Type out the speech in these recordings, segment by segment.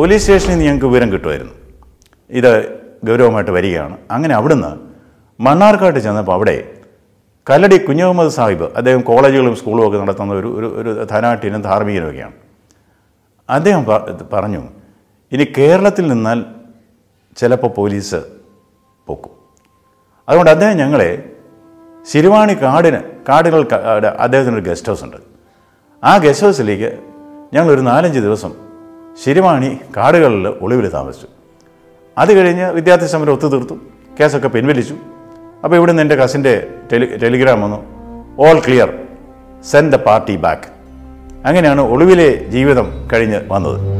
Police സ്റ്റേഷനിൽ നിന്ന് ഞങ്ങൾക്ക് വിവരം കിട്ടുമായിരുന്നു. ഇത് ഗൗരവമായിട്ട് വരികയാണ്. അങ്ങനെ അവിടുന്ന് മണ്ണാർക്കാട്ട് ചെന്നപ്പോൾ അവിടെ കല്ലടി കുഞ്ഞഹമ്മദ് സാഹിബ് അദ്ദേഹം കോളേജുകളും സ്കൂളും ഒക്കെ നടത്തുന്ന ഒരു ഒരു ഒരു ധനാട്ടിനും ധാർമ്മികനുമൊക്കെയാണ് അദ്ദേഹം പറഞ്ഞു ഇനി കേരളത്തിൽ നിന്നാൽ ചിലപ്പോൾ പോലീസ് പൊക്കും. അതുകൊണ്ട് അദ്ദേഹം ഞങ്ങളെ ശിരുവാണി കാടിന് കാടുകൾ അദ്ദേഹത്തിനൊരു ഗസ്റ്റ് ഹൗസ് ഉണ്ട്. ആ ഗസ്റ്റ് ഹൗസിലേക്ക് ഞങ്ങളൊരു നാലഞ്ച് ദിവസം ശിരുവാണി കാടുകളിൽ ഒളിവിൽ താമസിച്ചു. അത് കഴിഞ്ഞ് വിദ്യാർത്ഥി സമരം ഒത്തുതീർത്തു. കേസൊക്കെ പിൻവലിച്ചു. അപ്പോൾ ഇവിടെ നിന്ന് എന്റെ കസിന്റെ ടെലി ടെലിഗ്രാം വന്നു. All clear send the party back അങ്ങനെയാണ് ഒളിവിലെ ജീവിതം കഴിഞ്ഞ് വന്നത്.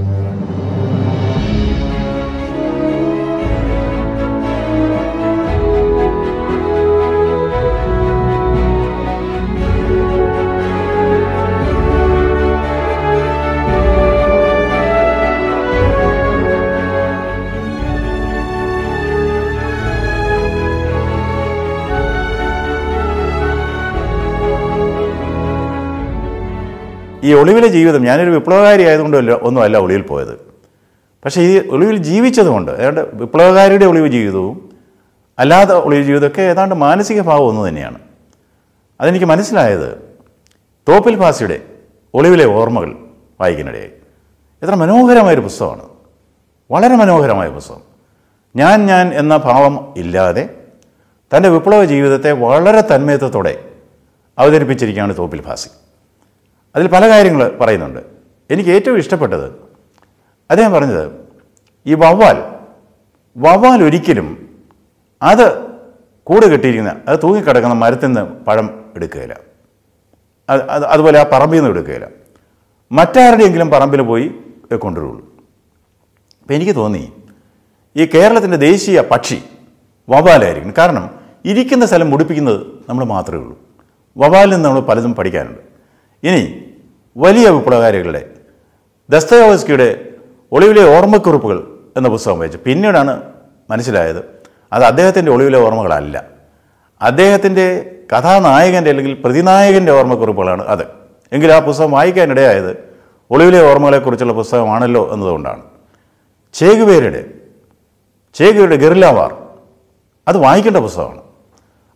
ഈ ഒളിവിലെ ജീവിതം ഞാനൊരു വിപ്ലവകാരി ആയതുകൊണ്ടല്ല ഒന്നുമല്ല ഒളിവിൽ പോയത്. പക്ഷേ ഈ ഒളിവിൽ ജീവിച്ചതുകൊണ്ട് ഏതാണ്ട് വിപ്ലവകാരിയുടെ ഒളിവ് ജീവിതവും അല്ലാതെ ഒളിവ് ജീവിതമൊക്കെ ഏതാണ്ട് മാനസിക ഭാവം ഒന്ന് തന്നെയാണ്. അതെനിക്ക് മനസ്സിലായത് തോപ്പിൽ ഭാസിയുടെ ഒളിവിലെ ഓർമ്മകൾ വായിക്കാനിടയായി എത്ര മനോഹരമായൊരു പുസ്തകമാണ്. വളരെ മനോഹരമായ പുസ്തകം. ഞാൻ ഞാൻ എന്ന ഭാവം ഇല്ലാതെ തന്റെ വിപ്ലവ ജീവിതത്തെ വളരെ തന്മയത്വത്തോടെ അവതരിപ്പിച്ചിരിക്കുകയാണ് തോപ്പിൽ ഭാസി അതിൽ പല കാര്യങ്ങൾ പറയുന്നുണ്ട്. എനിക്ക് ഏറ്റവും ഇഷ്ടപ്പെട്ടത് അദ്ദേഹം പറഞ്ഞത് ഈ വവ്വാൽ വവ്വാൽ ഒരിക്കലും അത് കൂട് കെട്ടിയിരിക്കുന്ന അത് തൂങ്ങിക്കിടക്കുന്ന മരത്തിൽ നിന്ന് പഴം എടുക്കുകയില്ല. അത് അത് അതുപോലെ ആ പറമ്പിൽ നിന്ന് എടുക്കുകയില്ല. മറ്റാരുടെയെങ്കിലും പറമ്പിൽ പോയി കൊണ്ടുവരുള്ളൂ. അപ്പം എനിക്ക് തോന്നി ഈ കേരളത്തിന്റെ ദേശീയ പക്ഷി വവാലായിരിക്കും കാരണം ഇരിക്കുന്ന സ്ഥലം മുടിപ്പിക്കുന്നത് നമ്മൾ മാത്രമേ ഉള്ളൂ. വവാലിൽ നിന്ന് നമ്മൾ പലതും പഠിക്കാനുണ്ട്. ഇനി വലിയ വിപ്ലവകാരികളുടെ ദസ്തയോവസ്കിയുടെ ഒളിവിലെ ഓർമ്മക്കുറിപ്പുകൾ എന്ന പുസ്തകം വായിച്ചു. പിന്നീടാണ് മനസ്സിലായത് അത് അദ്ദേഹത്തിന്റെ ഒളിവിലെ ഓർമ്മകളല്ല. അദ്ദേഹത്തിന്റെ കഥാനായകന്റെ അല്ലെങ്കിൽ പ്രതിനായകന്റെ ഓർമ്മക്കുറിപ്പുകളാണ് അത്. എങ്കിൽ ആ പുസ്തകം വായിക്കാനിടയായത് ഒളിവിലെ ഓർമ്മകളെക്കുറിച്ചുള്ള പുസ്തകമാണല്ലോ എന്നതുകൊണ്ടാണ്. ചേകുവേരുടെ ചേകുവേരുടെ ഗറില്ല അത് വായിക്കേണ്ട പുസ്തകമാണ്.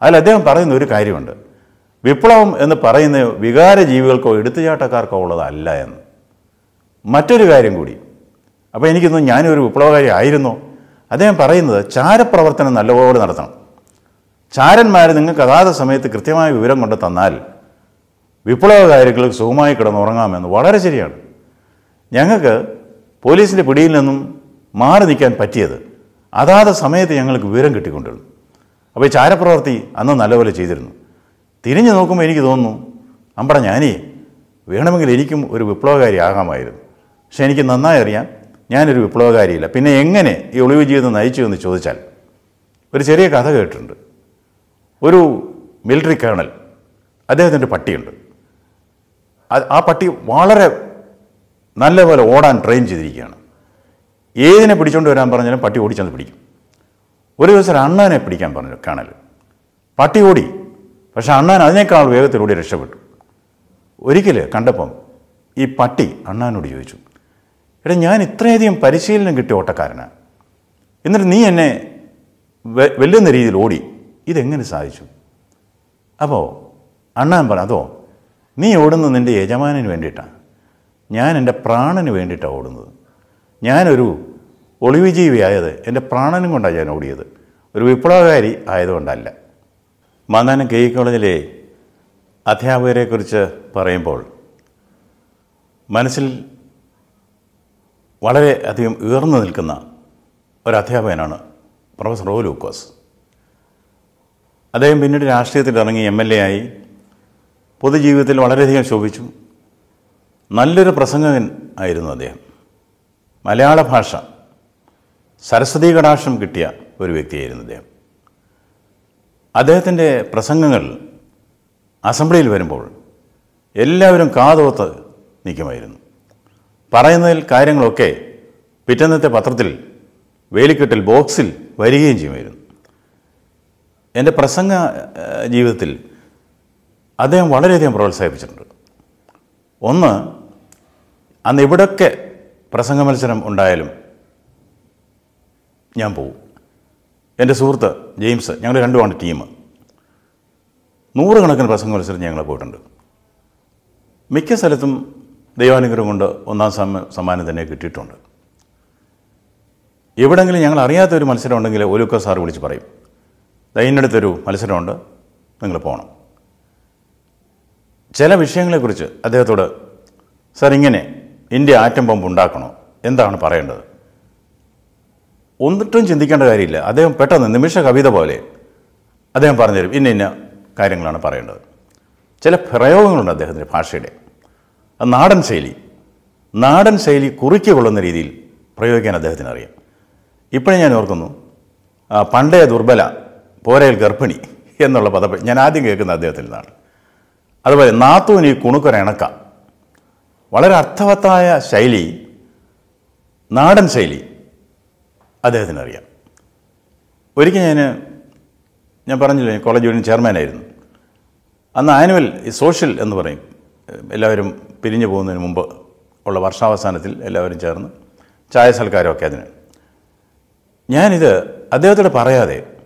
അതിൽ അദ്ദേഹം പറയുന്ന ഒരു കാര്യമുണ്ട്. വിപ്ലവം എന്ന് പറയുന്ന വികാര ജീവികൾക്കോ എടുത്തുചാട്ടക്കാർക്കോ ഉള്ളതല്ല എന്ന്. മറ്റൊരു കാര്യം കൂടി. അപ്പോൾ എനിക്കൊന്നും ഞാനൊരു വിപ്ലവകാരി ആയിരുന്നു. അദ്ദേഹം പറയുന്നത് ചാരപ്രവർത്തനം നല്ലപോലെ നടത്തണം. ചാരന്മാർ നിങ്ങൾക്ക് അതാത് സമയത്ത് കൃത്യമായ വിവരം കൊണ്ട് തന്നാൽ വിപ്ലവകാരികൾക്ക് സുഖമായി കിടന്നുറങ്ങാമെന്ന് വളരെ ശരിയാണ്. ഞങ്ങൾക്ക് പോലീസിന്റെ പിടിയിൽ നിന്നും മാറി നിൽക്കാൻ പറ്റിയത് അതാത് സമയത്ത് ഞങ്ങൾക്ക് വിവരം കിട്ടിക്കൊണ്ടിരുന്നു. അപ്പോൾ ചാരപ്രവർത്തി അന്ന് നല്ലപോലെ ചെയ്തിരുന്നു. തിരിഞ്ഞു നോക്കുമ്പോൾ എനിക്ക് തോന്നുന്നു അമ്പട ഞാനേ വേണമെങ്കിൽ എനിക്കും ഒരു വിപ്ലവകാരി ആകാമായിരുന്നു. പക്ഷെ എനിക്ക് നന്നായി അറിയാം ഞാനൊരു വിപ്ലവകാരിയില്ല. പിന്നെ എങ്ങനെ ഈ ഒളിവ് ജീവിതം നയിച്ചു എന്ന് ചോദിച്ചാൽ ഒരു ചെറിയ കഥ കേട്ടിട്ടുണ്ട്. ഒരു മിലിറ്ററി കേണൽ അദ്ദേഹത്തിന്റെ പട്ടിയുണ്ട്. ആ പട്ടി വളരെ നല്ലപോലെ ഓടാൻ ട്രെയിൻ ചെയ്തിരിക്കുകയാണ്. ഏതിനെ പിടിച്ചുകൊണ്ട് വരാൻ പറഞ്ഞാലും പട്ടി ഓടിച്ചെന്ന് പിടിക്കും. ഒരു ദിവസം അണ്ണാനെ പിടിക്കാൻ പറഞ്ഞു കേണൽ പട്ടി ഓടി. പക്ഷെ അണ്ണാൻ അതിനേക്കാൾ വേഗത്തിലൂടെ രക്ഷപ്പെട്ടു. ഒരിക്കൽ കണ്ടപ്പം ഈ പട്ടി അണ്ണാനോട് ചോദിച്ചു എടാ ഞാൻ ഇത്രയധികം പരിശീലനം കിട്ടിയ ഓട്ടക്കാരനാണ് എന്നിട്ട് നീ എന്നെ വെല്ലുന്ന രീതിയിൽ ഓടി. ഇതെങ്ങനെ സാധിച്ചു? അപ്പോൾ അണ്ണാൻ പറഞ്ഞു അതോ നീ ഓടുന്നത് നിന്റെ യജമാനന് വേണ്ടിയിട്ടാണ് ഞാൻ എന്റെ പ്രാണന് വേണ്ടിയിട്ടാണ് ഓടുന്നത്. ഞാനൊരു ഒളിവുജീവി ആയത് എന്റെ പ്രാണനും കൊണ്ടാണ് ഞാൻ ഓടിയത്. ഒരു വിപ്ലവകാരി ആയതുകൊണ്ടല്ല. മാന്നാനം കെ ഇ കോളേജിലെ അധ്യാപകരെക്കുറിച്ച് പറയുമ്പോൾ മനസ്സിൽ വളരെ അധികം ഉയർന്നു നിൽക്കുന്ന ഒരു അധ്യാപകനാണ് പ്രൊഫസർ ഒ ലൂക്കോസ്. അദ്ദേഹം പിന്നീട് രാഷ്ട്രീയത്തിൽ ഇറങ്ങി എം എൽ എ ആയി പൊതുജീവിതത്തിൽ വളരെയധികം ശോഭിച്ചു. നല്ലൊരു പ്രസംഗകൻ ആയിരുന്നു അദ്ദേഹം. മലയാള ഭാഷ സരസ്വതി കടാക്ഷം കിട്ടിയ ഒരു വ്യക്തിയായിരുന്നു അദ്ദേഹം. അദ്ദേഹത്തിന്റെ പ്രസംഗങ്ങൾ അസംബ്ലിയിൽ വരുമ്പോൾ എല്ലാവരും കാതോത്ത് നിൽക്കുമായിരുന്നു. പറയുന്നതിൽ കാര്യങ്ങളൊക്കെ പിറ്റന്നത്തെ പത്രത്തിൽ വേലിക്കെട്ടിൽ ബോക്സിൽ വരികയും ചെയ്യുമായിരുന്നു. എന്റെ പ്രസംഗ ജീവിതത്തിൽ അദ്ദേഹം വളരെയധികം പ്രോത്സാഹിപ്പിച്ചിട്ടുണ്ട്. ഒന്ന് അന്ന് ഇവിടൊക്കെ പ്രസംഗ മത്സരം ഉണ്ടായാലും ഞാൻ പോവും. എന്റെ സുഹൃത്ത് ജെയിംസ് ഞങ്ങൾ രണ്ടുമാണ് ടീം. നൂറുകണക്കിന് പ്രസംഗ മത്സരം ഞങ്ങൾ പോയിട്ടുണ്ട്. മിക്ക സ്ഥലത്തും ദൈവാനുഗ്രഹം കൊണ്ട് ഒന്നാം സമ സമ്മാനം തന്നെ കിട്ടിയിട്ടുണ്ട്. എവിടെങ്കിലും ഞങ്ങൾ അറിയാത്ത ഒരു മത്സരം ഉണ്ടെങ്കിൽ ഒലുക്ക സാർ വിളിച്ച് പറയും. ദൈനടുത്തൊരു മത്സരമുണ്ട് നിങ്ങൾ പോകണം ചില വിഷയങ്ങളെക്കുറിച്ച് അദ്ദേഹത്തോട് സാർ ഇങ്ങനെ ഇന്ത്യ ആറ്റം ബോംബ് ഉണ്ടാക്കണോ? എന്താണ് പറയേണ്ടത്? ഒന്നിട്ടും ചിന്തിക്കേണ്ട കാര്യമില്ല. അദ്ദേഹം പെട്ടെന്ന് നിമിഷ കവിത പോലെ അദ്ദേഹം പറഞ്ഞുതരും. ഇന്ന ഇന്ന കാര്യങ്ങളാണ് പറയേണ്ടത്. ചില പ്രയോഗങ്ങളുണ്ട് അദ്ദേഹത്തിന്റെ ഭാഷയുടെ. നാടൻ ശൈലി നാടൻ ശൈലി കുറുക്കി കൊള്ളുന്ന രീതിയിൽ പ്രയോഗിക്കാൻ അദ്ദേഹത്തിന് അറിയാം ഇപ്പോഴും ഞാൻ ഓർക്കുന്നു പണ്ടേ ദുർബല പോരയിൽ ഗർഭിണി എന്നുള്ള പദം ഞാൻ ആദ്യം കേൾക്കുന്ന അദ്ദേഹത്തിൽ നിന്നാണ് അതുപോലെ നാത്തൂന് ഈ കുണുക്കൊര ഇണക്ക. വളരെ അർത്ഥവത്തായ ശൈലി നാടൻ ശൈലി അദ്ദേഹത്തിന് അറിയാം ഒരിക്കൽ ഞാൻ ഞാൻ പറഞ്ഞില്ലേ കോളേജ് യൂണിയൻ ചെയർമാനായിരുന്നു അന്ന് ആനുവൽ സോഷ്യൽ എന്ന് പറയും എല്ലാവരും പിരിഞ്ഞു പോകുന്നതിന് മുമ്പ് ഉള്ള വർഷാവസാനത്തിൽ എല്ലാവരും ചേർന്ന് ചായ സൽക്കാരമൊക്കെ അതിന്. ഞാനിത് അദ്ദേഹത്തോട് പറയാതെ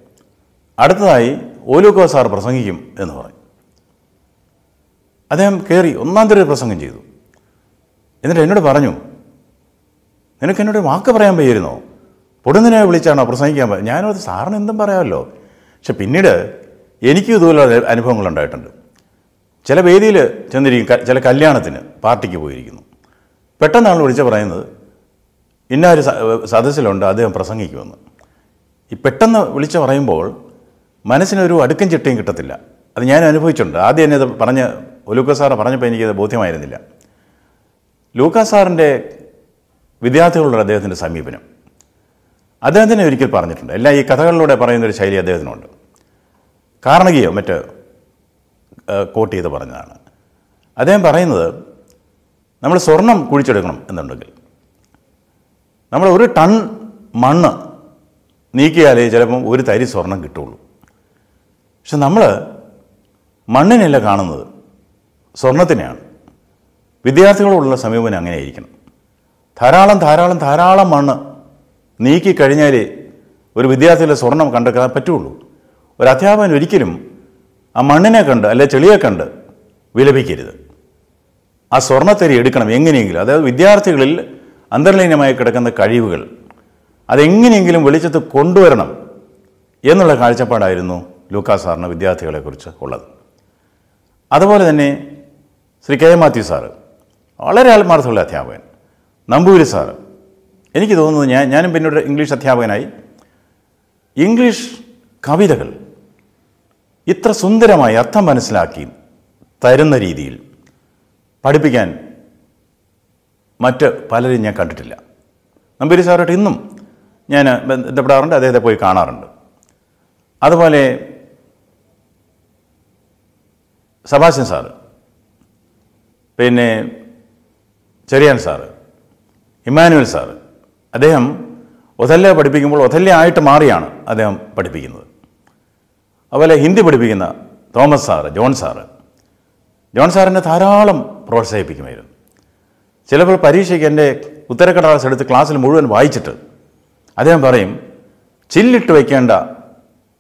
അടുത്തതായി ഓലൂക്കോ സാർ പ്രസംഗിക്കും എന്ന് പറഞ്ഞു. അദ്ദേഹം കയറി ഒന്നാം തരം പ്രസംഗം ചെയ്തു. എന്നിട്ട് എന്നോട് പറഞ്ഞു നിനക്ക് എന്നോട് വാക്ക് പറയാൻ വയ്യായിരുന്നോ? പൊടുന്നിനെ വിളിച്ചാണോ പ്രസംഗിക്കാൻ ഞാനും ഞാനത് സാറിന് എന്തും പറയാമല്ലോ. പക്ഷെ പിന്നീട് എനിക്കും ഇതുപോലെ അനുഭവങ്ങളുണ്ടായിട്ടുണ്ട് ചില വേദിയിൽ ചെന്നിരിക്കും ചില കല്യാണത്തിന് പാർട്ടിക്ക് പോയിരിക്കുന്നു. പെട്ടെന്നാണ് വിളിച്ച് പറയുന്നത് ഇന്ന ഒരു സദസ്സിലുണ്ട് അദ്ദേഹം പ്രസംഗിക്കുമെന്ന്. ഈ പെട്ടെന്ന് വിളിച്ച് പറയുമ്പോൾ മനസ്സിനൊരു അടുക്കും ചിട്ടയും കിട്ടത്തില്ല. അത് ഞാൻ അനുഭവിച്ചിട്ടുണ്ട്. ആദ്യം എന്നെ ഇത് പറഞ്ഞ് ഒലൂക്ക സാറ് പറഞ്ഞപ്പോൾ എനിക്കത് ബോധ്യമായിരുന്നില്ല. ലൂക്ക സാറിന്റെ വിദ്യാർത്ഥികളോട് അദ്ദേഹത്തിന്റെ സമീപനം. അദ്ദേഹം തന്നെ ഒരിക്കൽ പറഞ്ഞിട്ടുണ്ട്. എല്ലാ ഈ കഥകളിലൂടെ പറയുന്നൊരു ശൈലി അദ്ദേഹത്തിനുണ്ട്. കാരണകിയോ മറ്റ് കോട്ട് ചെയ്ത് പറഞ്ഞതാണ്. അദ്ദേഹം പറയുന്നത് നമ്മൾ സ്വർണം കുഴിച്ചെടുക്കണം എന്നുണ്ടെങ്കിൽ. നമ്മൾ ഒരു ടൺ മണ്ണ് നീക്കിയാലേ ചിലപ്പം ഒരു തരി സ്വർണം കിട്ടുള്ളൂ. പക്ഷെ നമ്മൾ മണ്ണിനല്ല കാണുന്നത്. സ്വർണത്തിനെയാണ്. വിദ്യാർത്ഥികളോടുള്ള സമീപനം അങ്ങനെയായിരിക്കണം. ധാരാളം ധാരാളം ധാരാളം മണ്ണ് നീക്കി കഴിഞ്ഞാലേ ഒരു വിദ്യാർത്ഥിയുടെ സ്വർണം കണ്ടെത്താൻ പറ്റുള്ളൂ. ഒരു അധ്യാപകൻ ഒരിക്കലും ആ മണ്ണിനെ കണ്ട് അല്ലെ ചെളിയെ കണ്ട് വിലപിക്കരുത്. ആ സ്വർണത്തരി എടുക്കണം എങ്ങനെയെങ്കിലും. അതായത് വിദ്യാർത്ഥികളിൽ അന്തർലീനമായി കിടക്കുന്ന കഴിവുകൾ അതെങ്ങനെയെങ്കിലും വെളിച്ചത്ത് കൊണ്ടുവരണം എന്നുള്ള കാഴ്ചപ്പാടായിരുന്നു ലൂക്കാ സാറിന് വിദ്യാർത്ഥികളെക്കുറിച്ച് ഉള്ളത്. അതുപോലെ തന്നെ ശ്രീ കെ മാത്യു സാറ് വളരെ ആത്മാർത്ഥമുള്ള അധ്യാപകൻ. നമ്പൂരി സാറ്. എനിക്ക് തോന്നുന്നത് ഞാൻ ഞാനും പിന്നീട് ഇംഗ്ലീഷ് അധ്യാപകനായി. ഇംഗ്ലീഷ് കവിതകൾ ഇത്ര സുന്ദരമായി അർത്ഥം മനസ്സിലാക്കി തരുന്ന രീതിയിൽ പഠിപ്പിക്കാൻ മറ്റ് പലരും ഞാൻ കണ്ടിട്ടില്ല. നമ്പൂരി സാറായിട്ട് ഇന്നും ഞാൻ ബന്ധപ്പെടാറുണ്ട് അദ്ദേഹത്തെ പോയി കാണാറുണ്ട്. അതുപോലെ സബാസ്റ്റ്യൻ സാറ് പിന്നെ ചെറിയാൻ സാറ് ഇമ്മാനുവൽ സാറ് അദ്ദേഹം ഒഥല്ല പഠിപ്പിക്കുമ്പോൾ ഒതല്ല ആയിട്ട് മാറിയാണ് അദ്ദേഹം പഠിപ്പിക്കുന്നത്. അതുപോലെ ഹിന്ദി പഠിപ്പിക്കുന്ന Thomas sir John sir. John സാറിനെ ധാരാളം പ്രോത്സാഹിപ്പിക്കുമായിരുന്നു. ചിലപ്പോൾ പരീക്ഷയ്ക്ക് എന്റെ ഉത്തരക്കടലാസ് എടുത്ത് ക്ലാസ്സിൽ മുഴുവൻ വായിച്ചിട്ട് അദ്ദേഹം പറയും ചില്ലിട്ട് വയ്ക്കേണ്ട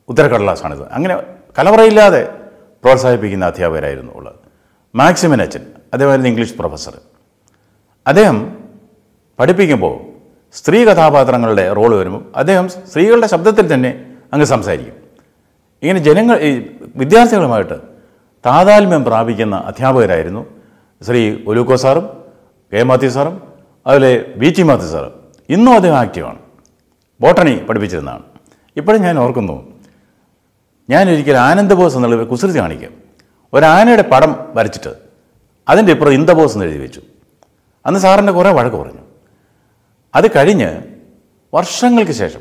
ഉത്തരക്കടലാസാണിത്. അങ്ങനെ കലവറയില്ലാതെ പ്രോത്സാഹിപ്പിക്കുന്ന അധ്യാപകരായിരുന്നു ഉള്ളത്. മാക്സിമൻ അച്ഛൻ അദ്ദേഹമായിരുന്നു ഇംഗ്ലീഷ് പ്രൊഫസർ. അദ്ദേഹം പഠിപ്പിക്കുമ്പോൾ സ്ത്രീ കഥാപാത്രങ്ങളുടെ റോൾ വരുമ്പോൾ അദ്ദേഹം സ്ത്രീകളുടെ ശബ്ദത്തിൽ തന്നെ അങ്ങ് സംസാരിക്കും. ഇങ്ങനെ ജനങ്ങൾ ഈ വിദ്യാർത്ഥികളുമായിട്ട് താതാത്മ്യം പ്രാപിക്കുന്ന അധ്യാപകരായിരുന്നു ശ്രീ ഒലൂക്കോ സാറും കെ മാത്യു സാറും അതുപോലെ വി ടി മാത്യു സാറും. ഇന്നും അദ്ദേഹം ആക്റ്റീവാണ്. ബോട്ടണി പഠിപ്പിച്ചിരുന്നതാണ്. ഇപ്പോഴും ഞാൻ ഓർക്കുന്നു ഞാൻ ഒരിക്കൽ ആനന്ദബോസ് എന്നുള്ള കുസൃതി കാണിക്കും. ഒരാനയുടെ പടം വരച്ചിട്ട് അതിന്റെ ഇപ്പുറം ഇന്ദബോസ് എന്ന് എഴുതി വെച്ചു. അന്ന് സാറിന്റെ കുറേ വഴക്ക് പറഞ്ഞു. അത് കഴിഞ്ഞ് വർഷങ്ങൾക്ക് ശേഷം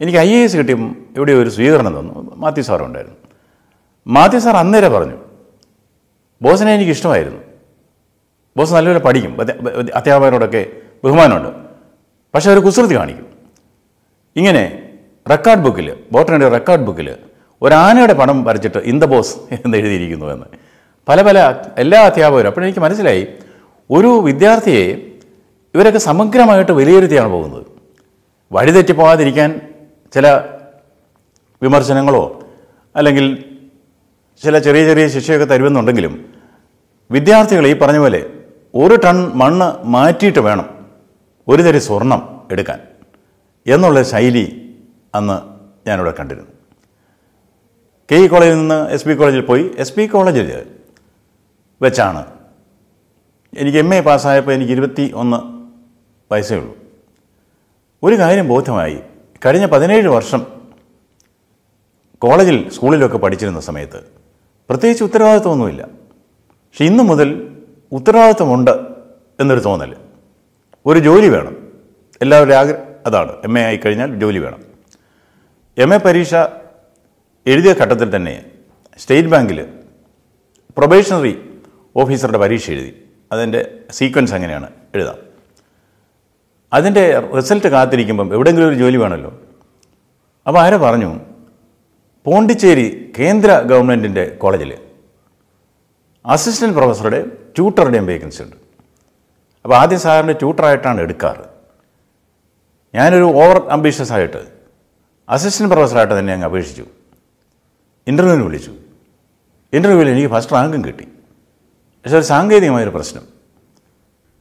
എനിക്ക് ഐ എ എസ് കിട്ടിയും ഇവിടെ ഒരു സ്വീകരണം തന്നു. മാത്യു സാർ ഉണ്ടായിരുന്നു. മാത്യു സാർ അന്നേരം പറഞ്ഞു ബോസിനെ എനിക്ക് ഇഷ്ടമായിരുന്നു. ബോസ് നല്ലപോലെ പഠിക്കും. അധ്യ- അധ്യാപകരോടൊക്കെ ബഹുമാനമുണ്ട്. പക്ഷേ ഒരു കുസൃതി കാണിക്കും. ഇങ്ങനെ റെക്കോർഡ് ബുക്കിൽ ബോട്ടണിയുടെ റെക്കോർഡ് ബുക്കിൽ ഒരു ആനയുടെ പടം വരച്ചിട്ട് ഇൻ ബോസ് എന്ന് എഴുതിയിരിക്കുന്നു എന്ന്. പല പല എല്ലാ അധ്യാപകരും അപ്പോഴെനിക്ക് മനസ്സിലായി ഒരു വിദ്യാർത്ഥിയെ ഇവരൊക്കെ സമഗ്രമായിട്ട് വിലയിരുത്തിയാണ് പോകുന്നത്. വഴിതെറ്റിപ്പോകാതിരിക്കാൻ ചില വിമർശനങ്ങളോ അല്ലെങ്കിൽ ചില ചെറിയ ചെറിയ ശിക്ഷയൊക്കെ തരുമെന്നുണ്ടെങ്കിലും വിദ്യാർത്ഥികൾ ഈ പറഞ്ഞ പോലെ ഒരു ടൺ മണ്ണ് മാറ്റിയിട്ട് വേണം ഒരു തരി സ്വർണം എടുക്കാൻ എന്നുള്ള ശൈലി അന്ന് ഞാനിവിടെ കണ്ടിരുന്നു. കെ ഇ കോളേജിൽ നിന്ന് എസ് പി കോളേജിൽ പോയി എസ് പി കോളേജിൽ വെച്ചാണ്. എനിക്ക് എം എ പാസ്സായപ്പോൾ എനിക്ക് ഇരുപത്തി ഒന്ന് വയസ്സേ ഉള്ളൂ ഒരു കാര്യം ബോധ്യമായി കഴിഞ്ഞ പതിനേഴ് വർഷം കോളേജിൽ സ്കൂളിലൊക്കെ പഠിച്ചിരുന്ന സമയത്ത് പ്രത്യേകിച്ച് ഉത്തരവാദിത്വമൊന്നുമില്ല. പക്ഷെ ഇന്നു മുതൽ ഉത്തരവാദിത്വമുണ്ട് എന്നൊരു തോന്നൽ ഒരു ജോലി വേണം. എല്ലാവരുടെയും ആഗ്രഹം അതാണ്. എം എ ആയിക്കഴിഞ്ഞാൽ ജോലി വേണം. എം എ പരീക്ഷ എഴുതിയ ഘട്ടത്തിൽ തന്നെ സ്റ്റേറ്റ് ബാങ്കിൽ പ്രൊബേഷണറി ഓഫീസറുടെ പരീക്ഷ എഴുതി. അതിന്റെ സീക്വൻസ് അങ്ങനെയാണ് എഴുതാം. അതിന്റെ റിസൾട്ട് കാത്തിരിക്കുമ്പം എവിടെയെങ്കിലും ഒരു ജോലി വേണമല്ലോ. അപ്പോൾ ആരെ പറഞ്ഞു? പോണ്ടിച്ചേരി കേന്ദ്ര ഗവൺമെന്റിന്റെ കോളേജിൽ. അസിസ്റ്റന്റ് പ്രൊഫസറുടെ ട്യൂട്ടറുടെയും വേക്കൻസി ഉണ്ട്. അപ്പോൾ ആദ്യം സാറിന്റെ ട്യൂട്ടറായിട്ടാണ് എടുക്കാറ്. ഞാനൊരു ഓവർ അംബീഷ്യസ് ആയിട്ട് അസിസ്റ്റന്റ് പ്രൊഫസറായിട്ട് തന്നെ അങ്ങ് അപേക്ഷിച്ചു. ഇന്റർവ്യൂവിന് വിളിച്ചു. ഇന്റർവ്യൂവിൽ എനിക്ക് ഫസ്റ്റ് റാങ്കും കിട്ടി. പക്ഷേ ഒരു സാങ്കേതികമായൊരു പ്രശ്നം.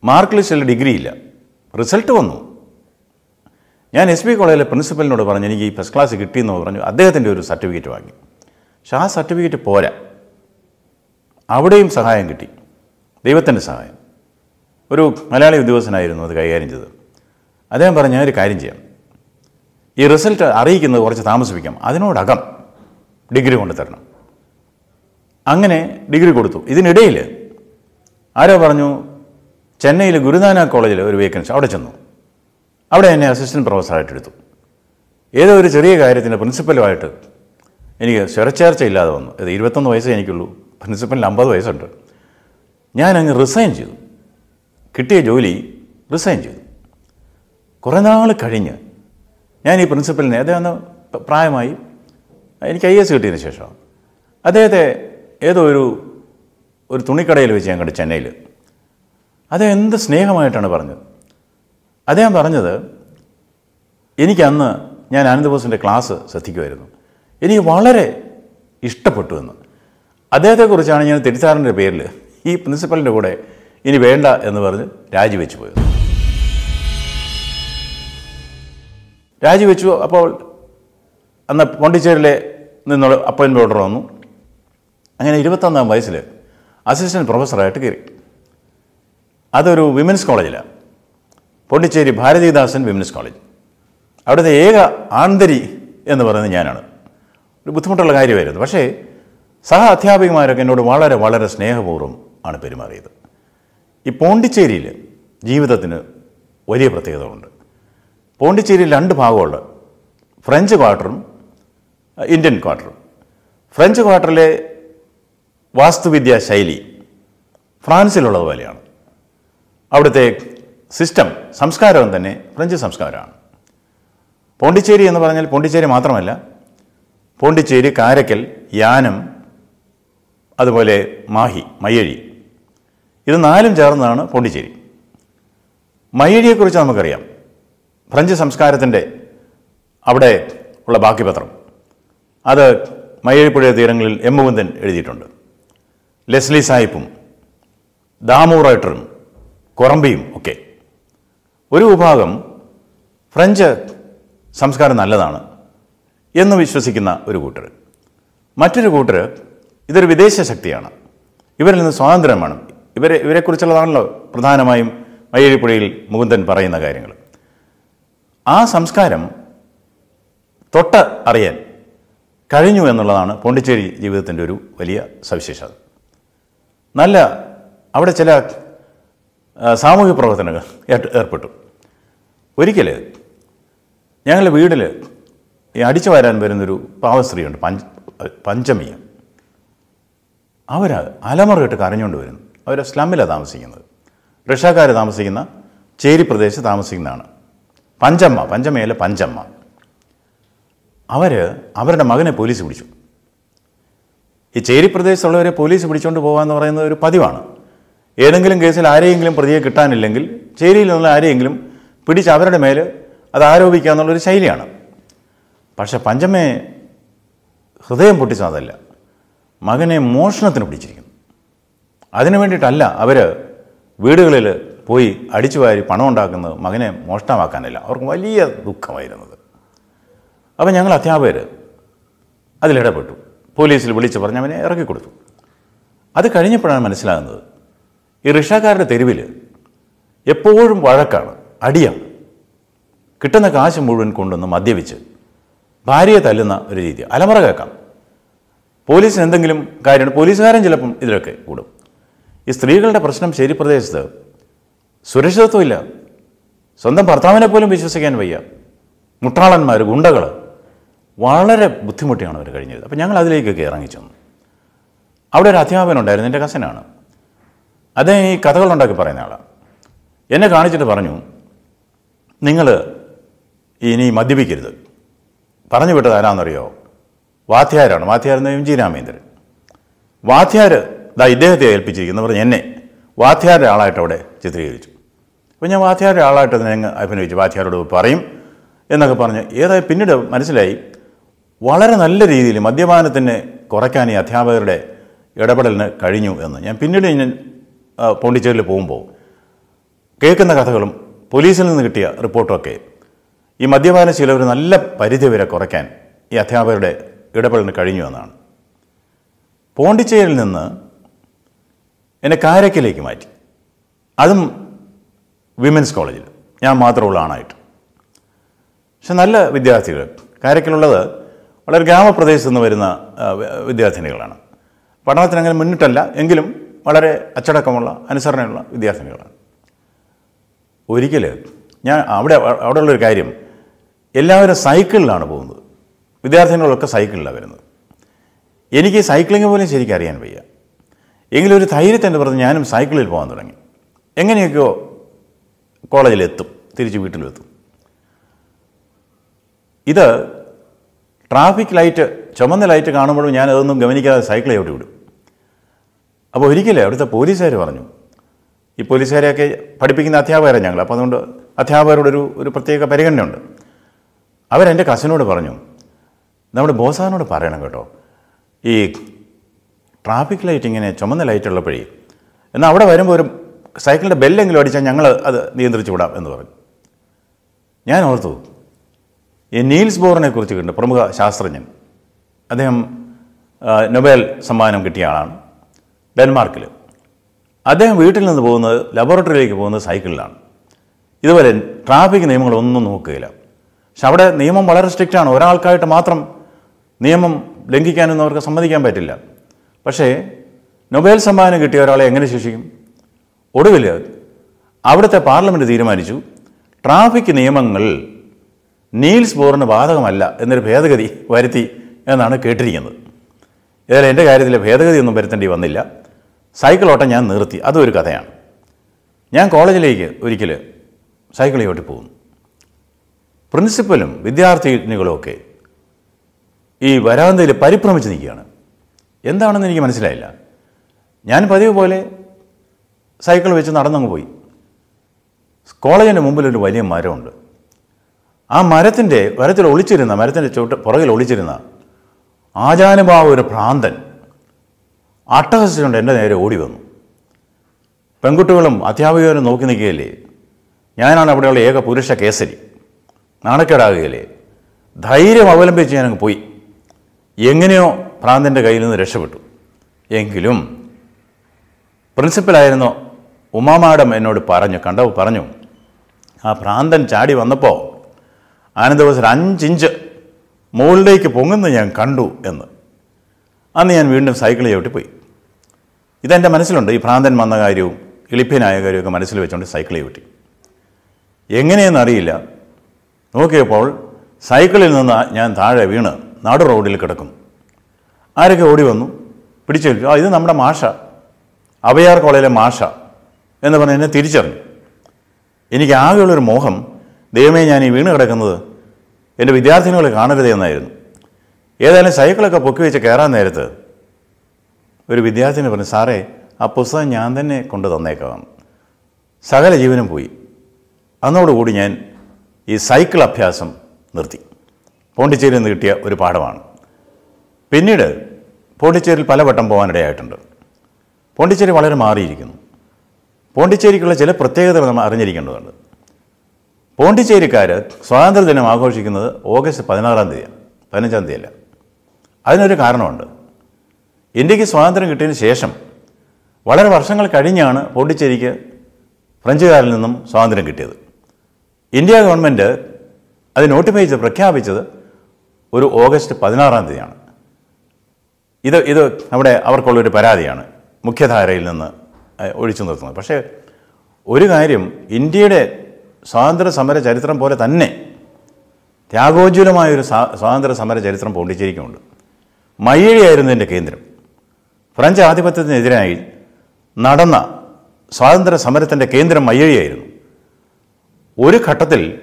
മാർക്ക് ലിസ്റ്റിൽ ഡിഗ്രി ഇല്ല റിസൾട്ട് വന്നു. ഞാൻ എസ് ബി കോളേജിലെ പ്രിൻസിപ്പലിനോട് പറഞ്ഞു എനിക്ക് ഈ ഫസ്റ്റ് ക്ലാസ് കിട്ടിയെന്ന് പറഞ്ഞു അദ്ദേഹത്തിന്റെ ഒരു സർട്ടിഫിക്കറ്റ് വാങ്ങി. പക്ഷെ ആ സർട്ടിഫിക്കറ്റ് പോരാ. അവിടെയും സഹായം കിട്ടി. ദൈവത്തിന്റെ സഹായം. ഒരു മലയാളി ഉദ്യോഗസ്ഥനായിരുന്നു അത് കൈകാര്യം ചെയ്തത്. അദ്ദേഹം പറഞ്ഞു ഞാനൊരു കാര്യം ചെയ്യാം. ഈ റിസൾട്ട് അറിയിക്കുന്നത് കുറച്ച് താമസിപ്പിക്കാം. അതിനോടകം ഡിഗ്രി കൊണ്ട് തരണം അങ്ങനെ ഡിഗ്രി കൊടുത്തു. ഇതിനിടയിൽ ആരോ പറഞ്ഞു ചെന്നൈയിൽ ഗുരുനാന കോളേജിൽ ഒരു വേക്കൻസി അവിടെ ചെന്നു. അവിടെ എന്നെ അസിസ്റ്റന്റ് പ്രൊഫസറായിട്ട് എടുത്തു. ഏതോ ഒരു ചെറിയ കാര്യത്തിന്റെ പ്രിൻസിപ്പലുമായിട്ട് എനിക്ക് സ്വരച്ചേർച്ച ഇല്ലാതെ വന്നു. ഇത് ഇരുപത്തൊന്ന് വയസ്സേ എനിക്കുള്ളൂ. പ്രിൻസിപ്പലിന് അമ്പത് വയസ്സുണ്ട്. ഞാൻ അങ്ങ് റിസൈൻ ചെയ്തു. കിട്ടിയ ജോലി റിസൈൻ ചെയ്തു. കുറേ നാൾ കഴിഞ്ഞ് ഞാൻ ഈ പ്രിൻസിപ്പലിനെ അദ്ദേഹം പ്രായമായി എനിക്ക് ഐ എസ് കിട്ടിയതിന് ശേഷം അദ്ദേഹത്തെ ഏതോ ഒരു ഒരു തുണിക്കടയിൽ വെച്ച് ഞാൻ കണ്ടു ചെന്നൈയിൽ അദ്ദേഹം എന്ത് സ്നേഹമായിട്ടാണ് പറഞ്ഞത്? അദ്ദേഹം പറഞ്ഞത് എനിക്കന്ന് ഞാൻ ആനന്ദബോസിന്റെ ക്ലാസ് ശ്രദ്ധിക്കുമായിരുന്നു. എനിക്ക് വളരെ ഇഷ്ടപ്പെട്ടു എന്ന്. അദ്ദേഹത്തെക്കുറിച്ചാണ് ഞാൻ തിരുത്താറിന്റെ പേരിൽ ഈ പ്രിൻസിപ്പലിന്റെ കൂടെ ഇനി വേണ്ട എന്ന് പറഞ്ഞ് രാജിവെച്ചു പോയത്. രാജിവെച്ചു അപ്പോൾ അന്ന് പോണ്ടിച്ചേരിയിലെ നിന്നുള്ള അപ്പോയിൻമെന്റ് ഓർഡർ വന്നു. അങ്ങനെ ഇരുപത്തൊന്നാം വയസ്സിൽ അസിസ്റ്റന്റ് പ്രൊഫസറായിട്ട് കയറി. അതൊരു വിമൻസ് കോളേജിലാണ് പോണ്ടിച്ചേരി ഭാരതിദാസൻ വിമൻസ് കോളേജ് അവിടുത്തെ ഏക ആന്തരി എന്ന് പറയുന്നത് ഞാനാണ്. ഒരു ബുദ്ധിമുട്ടുള്ള കാര്യമായിരുന്നു. പക്ഷേ സഹ അധ്യാപികമാരൊക്കെ എന്നോട് വളരെ വളരെ സ്നേഹപൂർവം ആണ് പെരുമാറിയത്. ഈ പോണ്ടിച്ചേരിയിൽ ജീവിതത്തിന് വലിയ പ്രത്യേകതകളുണ്ട്. പോണ്ടിച്ചേരിയിൽ രണ്ട് ഭാഗമുണ്ട് ഫ്രഞ്ച് ക്വാർട്ടറും ഇന്ത്യൻ ക്വാർട്ടറും. ഫ്രഞ്ച് ക്വാർട്ടറിലെ വാസ്തുവിദ്യാ ശൈലി ഫ്രാൻസിലുള്ളതുപോലെയാണ് അവിടുത്തെ സിസ്റ്റം സംസ്കാരവും തന്നെ ഫ്രഞ്ച് സംസ്കാരമാണ്. പോണ്ടിച്ചേരി എന്ന് പറഞ്ഞാൽ പോണ്ടിച്ചേരി മാത്രമല്ല പോണ്ടിച്ചേരി കാരക്കൽ യാനം അതുപോലെ മാഹി മയ്യഴി. ഇത് നാലും ചേർന്നതാണ് പോണ്ടിച്ചേരി. മയ്യഴിയെക്കുറിച്ച് നമുക്കറിയാം. ഫ്രഞ്ച് സംസ്കാരത്തിന്റെ അവിടെ ഉള്ള ബാക്കി പത്രം അത് മയ്യഴിപ്പുഴ തീരങ്ങളിൽ എം മുകുന്ദൻ എഴുതിയിട്ടുണ്ട്. ലെസ്ലി സായിപ്പും ദാമു റൈറ്ററും കൊറമ്പിയും ഒക്കെ. ഒരു വിഭാഗം ഫ്രഞ്ച് സംസ്കാരം നല്ലതാണ് എന്ന് വിശ്വസിക്കുന്ന ഒരു കൂട്ടർ. മറ്റൊരു കൂട്ടർ ഇതൊരു വിദേശ ശക്തിയാണ്. ഇവരിൽ നിന്ന് സ്വാതന്ത്ര്യം വേണം. ഇവരെ ഇവരെക്കുറിച്ചുള്ളതാണല്ലോ പ്രധാനമായും മയ്യഴിപ്പുഴയിൽ മുകുന്ദൻ പറയുന്ന കാര്യങ്ങൾ. ആ സംസ്കാരം തൊട്ട് അറിയാൻ കഴിഞ്ഞു എന്നുള്ളതാണ് പോണ്ടിച്ചേരി ജീവിതത്തിന്റെ ഒരു വലിയ സവിശേഷത. നല്ല അവിടെ ചില സാമൂഹ്യ പ്രവർത്തനങ്ങൾ ഏർപ്പെട്ടു. ഒരിക്കൽ ഞങ്ങളുടെ വീട്ടിൽ ഈ അടിച്ചു വരാൻ വരുന്നൊരു പാവസ്ത്രീയുണ്ട് പഞ്ച പഞ്ചമി അവർ അലമുറയിട്ട് കരഞ്ഞുകൊണ്ട് വരുന്നു. അവർ സ്ലമ്മിലാണ് താമസിക്കുന്നത്. റഷ്യക്കാർ താമസിക്കുന്ന ചേരി പ്രദേശത്ത് താമസിക്കുന്നതാണ്. പഞ്ചമ്മ പഞ്ചമയല്ല പഞ്ചമ്മ. അവർ അവരുടെ മകനെ പോലീസ് പിടിച്ചു. ഈ ചേരി പ്രദേശത്തുള്ളവരെ പോലീസ് പിടിച്ചുകൊണ്ട് പോകാമെന്ന് പറയുന്നത് ഒരു പതിവാണ്. ഏതെങ്കിലും കേസിൽ ആരെയെങ്കിലും പ്രതിയെ കിട്ടാനില്ലെങ്കിൽ ചേരിയിൽ നിന്നുള്ള ആരെയെങ്കിലും പിടിച്ച് അവരുടെ മേൽ അത് ആരോപിക്കുക എന്നുള്ളൊരു ശൈലിയാണ്. പക്ഷേ പഞ്ചമേ ഹൃദയം പൊട്ടിച്ചതല്ല മകനെ മോഷണത്തിന് പിടിച്ചിരിക്കുന്നു. അതിനു വേണ്ടിയിട്ടല്ല അവർ വീടുകളിൽ പോയി അടിച്ചു വാരി പണം ഉണ്ടാക്കുന്നത് മകനെ മോഷണമാക്കാനല്ല അവർക്ക് വലിയ ദുഃഖമായിരുന്നത്. അപ്പോൾ ഞങ്ങൾ അധ്യാപകർ അതിലിടപെട്ടു പോലീസിൽ വിളിച്ച് പറഞ്ഞ് അവനെ ഇറക്കി കൊടുത്തു അത് കഴിഞ്ഞപ്പോഴാണ് മനസ്സിലാകുന്നത് ഈ റിക്ഷാക്കാരന്റെ തെരുവിൽ എപ്പോഴും വഴക്കാണ് അടിയാണ്. കിട്ടുന്ന കാശ് മുഴുവൻ കൊണ്ടുവന്ന് മദ്യപിച്ച് ഭാര്യയെ തല്ലുന്ന ഒരു രീതി. അലമുറ കേൾക്കാം. പോലീസിന് എന്തെങ്കിലും കാര്യമാണ് പോലീസുകാരൻ ചിലപ്പം ഇതിലൊക്കെ കൂടും. ഈ സ്ത്രീകളുടെ പ്രശ്നം ശരി പ്രദേശത്ത് സുരക്ഷിതത്വമില്ല. സ്വന്തം ഭർത്താവിനെ പോലും വിശ്വസിക്കാൻ വയ്യ. മുട്ടാളന്മാർ ഗുണ്ടകൾ വളരെ ബുദ്ധിമുട്ടിയാണ് അവർ കഴിഞ്ഞത്. അപ്പം ഞങ്ങൾ അതിലേക്കൊക്കെ ഇറങ്ങി ചെന്നു അവിടെ ഒരു അധ്യാപകനുണ്ടായിരുന്നു എന്റെ കസനാണ്. അദ്ദേഹം ഈ കഥകളുണ്ടാക്കി പറയുന്ന ആളാണ് എന്നെ കാണിച്ചിട്ട് പറഞ്ഞു നിങ്ങൾ ഇനി മദ്യപിക്കരുത്. പറഞ്ഞു വിട്ടത് ആരാന്നറിയോ? വാത്യാരാണ് വാത്യാരെന്ന് എം ജി രാമേന്ദ്രൻ വാത്യാർ ദാ ഇദ്ദേഹത്തെ ഏൽപ്പിച്ചിരിക്കുന്നു പറഞ്ഞ് എന്നെ വാത്യാരുടെ ആളായിട്ട് അവിടെ ചിത്രീകരിച്ചു. അപ്പോൾ ഞാൻ വാത്യാരുടെ ആളായിട്ട് അങ്ങ് അഭിനയിച്ചു. വാത്യാരോട് പറയും എന്നൊക്കെ പറഞ്ഞ് ഏതായി പിന്നീട് മനസ്സിലായി വളരെ നല്ല രീതിയിൽ മദ്യപാനത്തിനെ കുറയ്ക്കാൻ ഈ അധ്യാപകരുടെ ഇടപെടലിന് കഴിഞ്ഞു എന്ന്. ഞാൻ പിന്നീട് ഞാൻ പോണ്ടിച്ചേരിയിൽ പോകുമ്പോൾ കേൾക്കുന്ന കഥകളും പോലീസിൽ നിന്ന് കിട്ടിയ റിപ്പോർട്ടുമൊക്കെ ഈ മദ്യപാനശീലം ഒരു നല്ല പരിധി വരെ കുറയ്ക്കാൻ ഈ അധ്യാപകരുടെ ഇടപെടലിന് കഴിഞ്ഞു എന്നാണ്. പോണ്ടിച്ചേരിയിൽ നിന്ന് എന്നെ കാരക്കിലേക്ക് മാറ്റി. അതും വിമൻസ് കോളേജിൽ. ഞാൻ മാത്രമുള്ള ആണായിട്ട്. പക്ഷെ നല്ല വിദ്യാർത്ഥികൾ. കാരക്കലുള്ളത് വളരെ ഗ്രാമപ്രദേശത്ത് നിന്ന് വരുന്ന വിദ്യാർത്ഥിനികളാണ്. പഠനത്തിന് അങ്ങനെ മുന്നിട്ടല്ല. എങ്കിലും വളരെ അച്ചടക്കമുള്ള അനുസരണയുള്ള വിദ്യാർത്ഥിനികളാണ്. ഒരിക്കൽ ഞാൻ അവിടെ അവിടെയുള്ളൊരു കാര്യം എല്ലാവരും സൈക്കിളിലാണ് പോകുന്നത്. വിദ്യാർത്ഥിനികളൊക്കെ സൈക്കിളിലാണ് വരുന്നത്. എനിക്ക് സൈക്ലിംഗ് പോലും ശരിക്കും അറിയാൻ വയ്യ. എങ്കിലും ഒരു ധൈര്യത്തിന്റെ പറഞ്ഞ് ഞാനും സൈക്കിളിൽ പോകാൻ തുടങ്ങി. എങ്ങനെയൊക്കെയോ കോളേജിലെത്തും തിരിച്ച് വീട്ടിലെത്തും. ഇത് ട്രാഫിക് ലൈറ്റ് ചുമന്ന ലൈറ്റ് കാണുമ്പോഴും ഞാൻ അതൊന്നും ഗവനിക്കാതെ സൈക്കിൾ ചവിട്ടി വിടും അപ്പോൾ ഒരിക്കലേ അവിടുത്തെ പോലീസുകാർ പറഞ്ഞു. ഈ പോലീസുകാരെയൊക്കെ പഠിപ്പിക്കുന്ന അധ്യാപകരാണ് ഞങ്ങൾ അപ്പോൾ അതുകൊണ്ട് അധ്യാപകരോടൊരു ഒരു പ്രത്യേക പരിഗണനയുണ്ട്. അവരെന്റെ കസിനോട് പറഞ്ഞു നമ്മുടെ ബോസാനോട് പറയണം കേട്ടോ. ഈ ട്രാഫിക് ലൈറ്റ് ഇങ്ങനെ ചുമന്ന ലൈറ്റ് ഉള്ളപ്പോഴേ എന്നാൽ അവിടെ വരുമ്പോൾ ഒരു സൈക്കിളിന്റെ ബെല്ലെങ്കിലും അടിച്ചാൽ ഞങ്ങൾ അത് നിയന്ത്രിച്ചു വിടാം എന്ന് പറഞ്ഞു. ഞാൻ ഓർത്തു ഈ നീൽസ് ബോറിനെ കുറിച്ച് കണ്ട് പ്രമുഖ ശാസ്ത്രജ്ഞൻ അദ്ദേഹം നൊബേൽ സമ്മാനം കിട്ടിയ ആളാണ്. ഡെൻമാർക്കിൽ. അദ്ദേഹം വീട്ടിൽ നിന്ന് പോകുന്നത് ലബോറട്ടറിയിലേക്ക് പോകുന്നത് സൈക്കിളിലാണ്. ഇതുപോലെ ട്രാഫിക് നിയമങ്ങളൊന്നും നോക്കുകയില്ല. പക്ഷെ അവിടെ നിയമം വളരെ സ്ട്രിക്റ്റാണ് ഒരാൾക്കായിട്ട് മാത്രം നിയമം ലംഘിക്കാനൊന്നും അവർക്ക് സമ്മതിക്കാൻ പറ്റില്ല. പക്ഷേ നൊബേൽ സമ്മാനം കിട്ടിയ ഒരാളെ എങ്ങനെ ശിക്ഷിക്കും ഒടുവിൽ അവിടുത്തെ പാർലമെന്റ് തീരുമാനിച്ചു ട്രാഫിക് നിയമങ്ങൾ നീൽസ് ബോറിന് ബാധകമല്ല എന്നൊരു ഭേദഗതി വരുത്തി എന്നാണ് കേട്ടിരിക്കുന്നത്. ഏതായാലും എന്റെ കാര്യത്തിൽ ഭേദഗതി ഒന്നും വരുത്തേണ്ടി വന്നില്ല. സൈക്കിൾ ഓട്ടം ഞാൻ നിർത്തി. അതും ഒരു കഥയാണ്. ഞാൻ കോളേജിലേക്ക് ഒരിക്കൽ സൈക്കിൾ ചവിട്ടി പോകുന്നു. പ്രിൻസിപ്പലും വിദ്യാർത്ഥിനികളുമൊക്കെ ഈ വരാന്തയിൽ പരിഭ്രമിച്ച് നിൽക്കുകയാണ്. എന്താണെന്ന് എനിക്ക് മനസ്സിലായില്ല. ഞാൻ പതിവ് പോലെ സൈക്കിൾ വെച്ച് നടന്നങ്ങ് പോയി. കോളേജിന്റെ മുമ്പിൽ ഒരു വലിയ മരമുണ്ട്. ആ മരത്തിന്റെ മരത്തിൽ ഒളിച്ചിരുന്ന മരത്തിന്റെ ചുവട്ട് പുറകിൽ ഒളിച്ചിരുന്ന ആചാനുഭാവ ഒരു ഭ്രാന്തൻ അട്ടഹസിച്ചുകൊണ്ട് എന്റെ നേരെ ഓടി വന്നു. പെൺകുട്ടികളും അധ്യാപകരും നോക്കി നിൽക്കുകയല്ലേ? ഞാനാണ് അവിടെയുള്ള ഏക പുരുഷ കേസരി. നാണക്കേടാകുകയല്ലേ? ധൈര്യം അവലംബിച്ച് ഞാനങ്ങ് പോയി. എങ്ങനെയോ ഭ്രാന്തന്റെ കയ്യിൽ നിന്ന് രക്ഷപ്പെട്ടു. എങ്കിലും പ്രിൻസിപ്പലായിരുന്ന ഉമാമാഡം എന്നോട് പറഞ്ഞു കണ്ടവ് പറഞ്ഞു ആ ഭ്രാന്തൻ ചാടി വന്നപ്പോൾ ആനന്ദവസർ അഞ്ചിഞ്ച് മുകളിലേക്ക് പൊങ്ങുന്നത് ഞാൻ കണ്ടു എന്ന്. അന്ന് ഞാൻ വീണ്ടും സൈക്കിൾ ചവിട്ടിപ്പോയി. ഇതെന്റെ മനസ്സിലുണ്ട്. ഈ ഭ്രാന്തൻ വന്ന കാര്യവും എളിപ്യനായ കാര്യമൊക്കെ മനസ്സിൽ വെച്ചുകൊണ്ട് സൈക്കിൾ ചവിട്ടി. എങ്ങനെയെന്ന് അറിയില്ല. നോക്കിയപ്പോൾ സൈക്കിളിൽ നിന്ന് ഞാൻ താഴെ വീണ് നാട് റോഡിൽ കിടക്കുന്നു. ആരൊക്കെ ഓടി വന്നു? പിടിച്ചു ആ ഇത് നമ്മുടെ മാഷ. അവയാർ കോളേജിലെ മാഷ എന്ന് പറഞ്ഞ് എന്നെ തിരിച്ചറിഞ്ഞു. എനിക്ക് ആകെയുള്ളൊരു മോഹം ദൈവമേ ഞാൻ ഈ വീണ് കിടക്കുന്നത് എന്റെ വിദ്യാർത്ഥിനികളെ കാണരുതേ എന്നായിരുന്നു ഏതായാലും സൈക്കിളൊക്കെ പൊക്കി വെച്ച് കയറാൻ നേരത്ത് ഒരു വിദ്യാർത്ഥിനി പറഞ്ഞു സാറേ ആ പുസ്തകം ഞാൻ തന്നെ കൊണ്ട് തന്നേക്കാം. സകല ജീവനും പോയി. അന്നോടുകൂടി ഞാൻ ഈ സൈക്കിൾ അഭ്യാസം നിർത്തി. പോണ്ടിച്ചേരിയിൽ നിന്ന് കിട്ടിയ ഒരു പാഠമാണ്. പിന്നീട് പോണ്ടിച്ചേരിയിൽ പലവട്ടം പോകാനിടയായിട്ടുണ്ട്. പോണ്ടിച്ചേരി വളരെ മാറിയിരിക്കുന്നു. പോണ്ടിച്ചേരിക്കുള്ള ചില പ്രത്യേകതകൾ നമ്മൾ അറിഞ്ഞിരിക്കേണ്ടതുണ്ട്. പോണ്ടിച്ചേരിക്കാർ സ്വാതന്ത്ര്യദിനം ആഘോഷിക്കുന്നത് ഓഗസ്റ്റ് പതിനാറാം തീയതി പതിനഞ്ചാം തീയതിയല്ല. അതിനൊരു കാരണമുണ്ട്. ഇന്ത്യയ്ക്ക് സ്വാതന്ത്ര്യം കിട്ടിയതിന് ശേഷം വളരെ വർഷങ്ങൾ കഴിഞ്ഞാണ് പോണ്ടിച്ചേരിക്ക് ഫ്രഞ്ചുകാരിൽ നിന്നും സ്വാതന്ത്ര്യം കിട്ടിയത്. ഇന്ത്യ ഗവൺമെന്റ് അത് നോട്ടിഫൈ ചെയ്ത് പ്രഖ്യാപിച്ചത് ഒരു ഓഗസ്റ്റ് പതിനാറാം തീയതിയാണ്. ഇത് ഇത് അവിടെ അവർക്കുള്ളൊരു പരാതിയാണ് മുഖ്യധാരയിൽ നിന്ന് ഒഴിച്ചു നിർത്തുന്നത്. പക്ഷേ ഒരു കാര്യം ഇന്ത്യയുടെ സ്വാതന്ത്ര്യ സമര ചരിത്രം പോലെ തന്നെ ത്യാഗോജ്വലമായൊരു സ്വാ- സ്വാതന്ത്ര്യ സമര ചരിത്രം പോണ്ടിച്ചേരിക്കുമുണ്ട് മയ്യഴിയായിരുന്നു ഇതിന്റെ കേന്ദ്രം. ഫ്രഞ്ച് ആധിപത്യത്തിനെതിരായി നടന്ന സ്വാതന്ത്ര്യ സമരത്തിന്റെ കേന്ദ്രം മയ്യഴിയായിരുന്നു ഒരു ഘട്ടത്തിൽ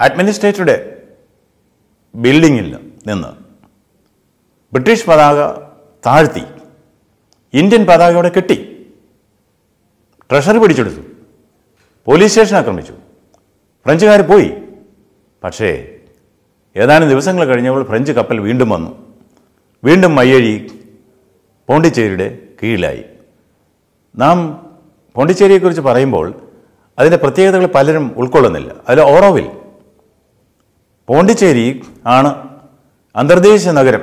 അഡ്മിനിസ്ട്രേറ്ററുടെ ബിൽഡിങ്ങിൽ നിന്ന് ബ്രിട്ടീഷ് പതാക താഴ്ത്തി ഇന്ത്യൻ പതാകയോടെ കെട്ടി ട്രഷറി പിടിച്ചെടുത്തു. പോലീസ് സ്റ്റേഷൻ ആക്രമിച്ചു. ഫ്രഞ്ചുകാർ പോയി. പക്ഷേ ഏതാനും ദിവസങ്ങൾ കഴിഞ്ഞപ്പോൾ ഫ്രഞ്ച് കപ്പൽ വീണ്ടും വന്നു. വീണ്ടും മയ്യഴി പോണ്ടിച്ചേരിയുടെ കീഴിലായി. നാം പോണ്ടിച്ചേരിയെക്കുറിച്ച് പറയുമ്പോൾ അതിന്റെ പ്രത്യേകതകൾ പലരും ഉൾക്കൊള്ളുന്നില്ല. അതിൽ ഓറോവിൽ പോണ്ടിച്ചേരി ആണ് അന്തർദേശീയ നഗരം.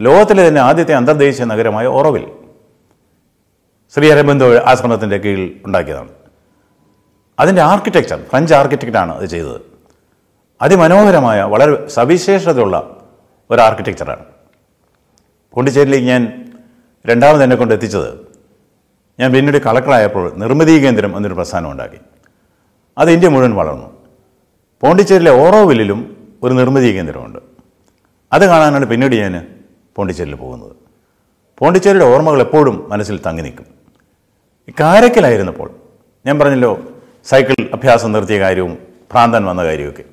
ലോകത്തിലെ തന്നെ ആദ്യത്തെ അന്തർദേശീയ നഗരമായ ഓറോവിൽ ശ്രീ അരബിന്ദോ ആശ്രമത്തിന്റെ കീഴിൽ ഉണ്ടാക്കിയതാണ്. അതിന്റെ ആർക്കിടെക്ചർ ഫ്രഞ്ച് ആർക്കിടെക്റ്റാണ് അത് ചെയ്തത്. അതിമനോഹരമായ വളരെ സവിശേഷതയുള്ള ഒരു ആർക്കിടെക്ചറാണ്. പോണ്ടിച്ചേരിയിലേക്ക് ഞാൻ രണ്ടാമത് എന്നെ കൊണ്ട് എത്തിച്ചത് ഞാൻ പിന്നീട് കളക്ടറായപ്പോൾ നിർമ്മിതി കേന്ദ്രം എന്നൊരു പ്രസ്ഥാനം ഉണ്ടാക്കി. അത് ഇന്ത്യ മുഴുവൻ വളർന്നു. പോണ്ടിച്ചേരിയിലെ ഓറോവില്ലിലും ഒരു നിർമ്മിതി കേന്ദ്രമുണ്ട്. അത് കാണാനാണ് പിന്നീട് ഞാൻ പോണ്ടിച്ചേരിയിൽ പോകുന്നത്. പോണ്ടിച്ചേരിയുടെ ഓർമ്മകൾ എപ്പോഴും മനസ്സിൽ തങ്ങി നിൽക്കും. കാരക്കലായിരുന്നപ്പോൾ ഞാൻ പറഞ്ഞല്ലോ സൈക്കിൾ അഭ്യാസം നിർത്തിയ കാര്യവും ഭ്രാന്തൻ വന്ന കാര്യമൊക്കെ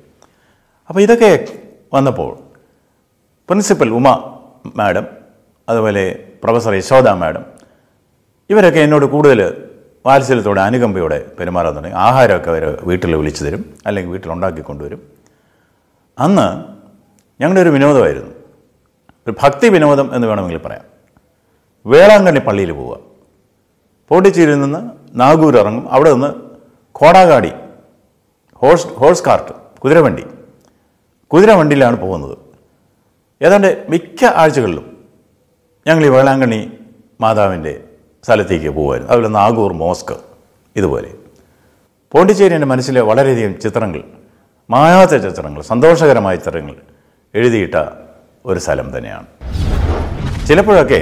അപ്പോൾ ഇതൊക്കെ വന്നപ്പോൾ പ്രിൻസിപ്പൽ ഉമ മാഡം അതുപോലെ പ്രൊഫസർ യശോദ മാഡം. ഇവരൊക്കെ എന്നോട് കൂടുതൽ വാത്സല്യത്തോടെ അനുകമ്പയോടെ പെരുമാറാൻ തുടങ്ങി. ആഹാരമൊക്കെ അവർ വീട്ടിൽ വിളിച്ചു തരും അല്ലെങ്കിൽ വീട്ടിലുണ്ടാക്കി കൊണ്ടുവരും. അന്ന് ഞങ്ങളുടെ ഒരു വിനോദമായിരുന്നു. ഒരു ഭക്തി വിനോദം എന്ന് വേണമെങ്കിൽ പറയാം. വേളാങ്കണ്ണി പള്ളിയിൽ പോവുക. പോണ്ടിച്ചേരിയിൽ നിന്ന് നാഗൂർ ഇറങ്ങും. അവിടെ നിന്ന് കോടാകാടി ഹോഴ്സ് ഹോഴ്സ് കാർട്ട് കുതിരവണ്ടി. കുതിരവണ്ടിയിലാണ് പോകുന്നത്. ഏതാണ്ട് മിക്ക ആഴ്ചകളിലും ഞങ്ങൾ ഈ വേളാങ്കണ്ണി മാതാവിന്റെ സ്ഥലത്തേക്ക് പോകുമായിരുന്നു അതുപോലെ നാഗൂർ മോസ്ക് ഇതുപോലെ. പോണ്ടിച്ചേരി എന്റെ മനസ്സിലെ വളരെയധികം ചിത്രങ്ങൾ മായാത്ത ചിത്രങ്ങൾ സന്തോഷകരമായ ചിത്രങ്ങൾ എഴുതിയിട്ട ഒരു സ്ഥലം തന്നെയാണ്. ചിലപ്പോഴൊക്കെ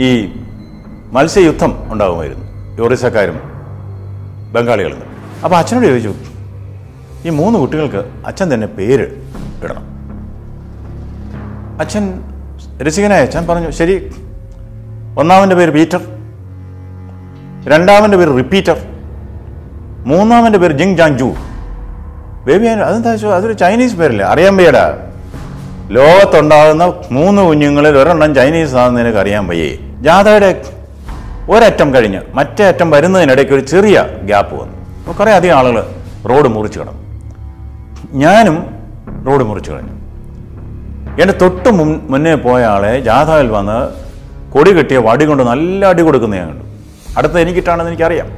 ഈ മത്സ്യയുദ്ധം ഉണ്ടാകുമായിരുന്നു. ഒറീസക്കാരും ബംഗാളികളും. അപ്പോൾ അച്ഛനോട് ചോദിച്ചു ഈ മൂന്ന് കുട്ടികൾക്ക് അച്ഛൻ തന്നെ പേര് ഇടണം അച്ഛൻ രസികനായ അച്ഛൻ പറഞ്ഞു ശരി. ഒന്നാമന്റെ പേര് പീറ്റർ. രണ്ടാമന്റെ പേര് റിപ്പീറ്റർ. മൂന്നാമന്റെ പേര് ജിങ് ജാങ് ജു ബേബി അതെന്താ വെച്ചാൽ അതൊരു ചൈനീസ് പേരല്ലേ? അറിയാൻ വയ്യടാ. ലോകത്തുണ്ടാകുന്ന മൂന്ന് കുഞ്ഞുങ്ങളിൽ ഒരെണ്ണം ചൈനീസ് ആണെന്ന് നിനക്ക് അറിയാൻ വയ്യേ. ജാഥയുടെ ഒരറ്റം കഴിഞ്ഞ് മറ്റേ അറ്റം വരുന്നതിനിടയ്ക്ക് ഒരു ചെറിയ ഗ്യാപ്പ് വന്നു. കുറേ അധികം ആളുകൾ റോഡ് മുറിച്ച് കിടന്നു. ഞാനും റോഡ് മുറിച്ച് കളഞ്ഞു എന്റെ തൊട്ട് മുൻ മുന്നേ പോയ ആളെ ജാഥയിൽ വന്ന് കൊടി കെട്ടിയ വടി കൊണ്ട് നല്ല അടി കൊടുക്കുന്ന ഞാൻ കണ്ടു. അടുത്ത എനിക്കിട്ടാണെന്ന് എനിക്കറിയാം.